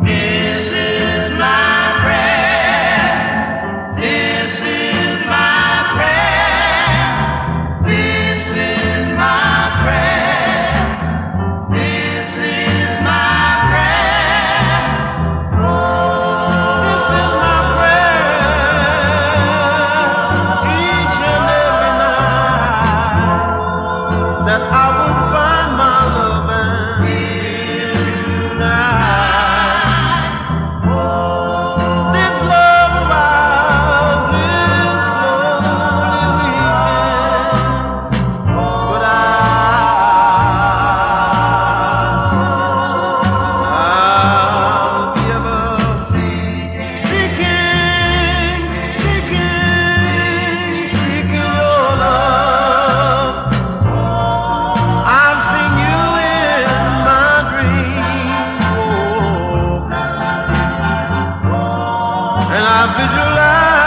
This I visualize